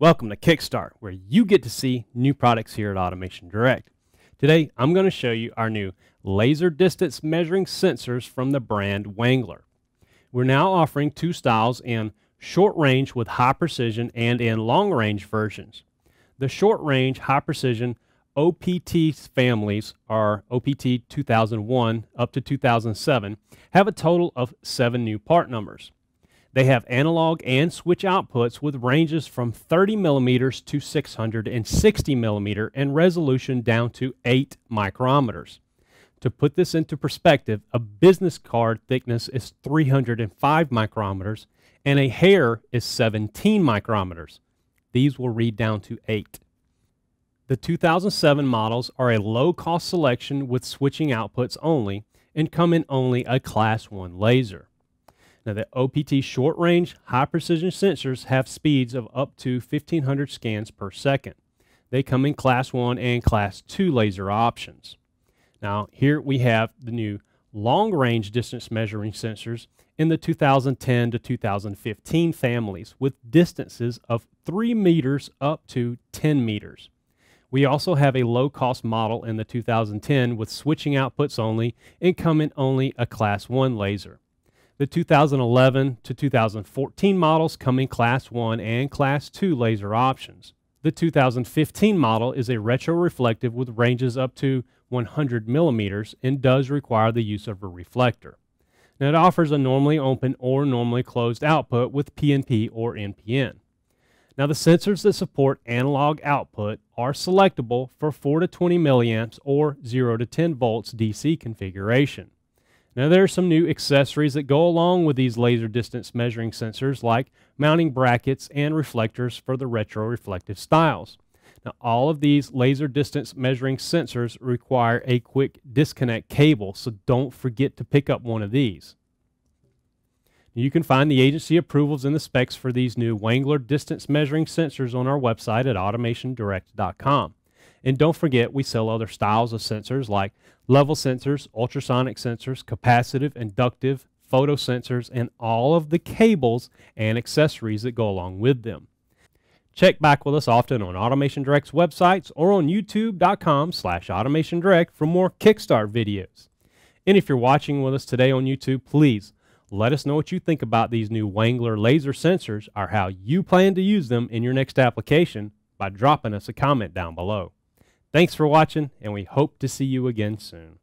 Welcome to Kickstart, where you get to see new products here at Automation Direct. Today, I'm going to show you our new laser distance measuring sensors from the brand Wenglor. We're now offering two styles in short range with high precision and in long range versions. The short range high precision OPT families are OPT 2001 up to 2007 have a total of seven new part numbers. They have analog and switch outputs with ranges from 30 millimeters to 660 millimeter and resolution down to 8 micrometers. To put this into perspective, a business card thickness is 305 micrometers and a hair is 17 micrometers. These will read down to 8. The 2007 models are a low-cost selection with switching outputs only and come in only a Class 1 laser. Now the OPT short range high precision sensors have speeds of up to 1500 scans per second. They come in class 1 and class 2 laser options. Now here we have the new long range distance measuring sensors in the 2010 to 2015 families with distances of 3 meters up to 10 meters. We also have a low cost model in the 2010 with switching outputs only and come in only a class 1 laser. The 2011 to 2014 models come in Class 1 and Class 2 laser options. The 2015 model is a retroreflective with ranges up to 100 millimeters and does require the use of a reflector. Now it offers a normally open or normally closed output with PNP or NPN. Now the sensors that support analog output are selectable for 4 to 20 milliamps or 0 to 10 volts DC configuration. Now there are some new accessories that go along with these laser distance measuring sensors like mounting brackets and reflectors for the retroreflective styles. Now all of these laser distance measuring sensors require a quick disconnect cable, so don't forget to pick up one of these. You can find the agency approvals and the specs for these new Wenglor distance measuring sensors on our website at automationdirect.com. And don't forget, we sell other styles of sensors like level sensors, ultrasonic sensors, capacitive, inductive, photo sensors, and all of the cables and accessories that go along with them. Check back with us often on Automation Direct's websites or on youtube.com slash Automation Direct for more Kickstart videos. And if you're watching with us today on YouTube, please let us know what you think about these new Wenglor laser sensors or how you plan to use them in your next application by dropping us a comment down below. Thanks for watching, and we hope to see you again soon.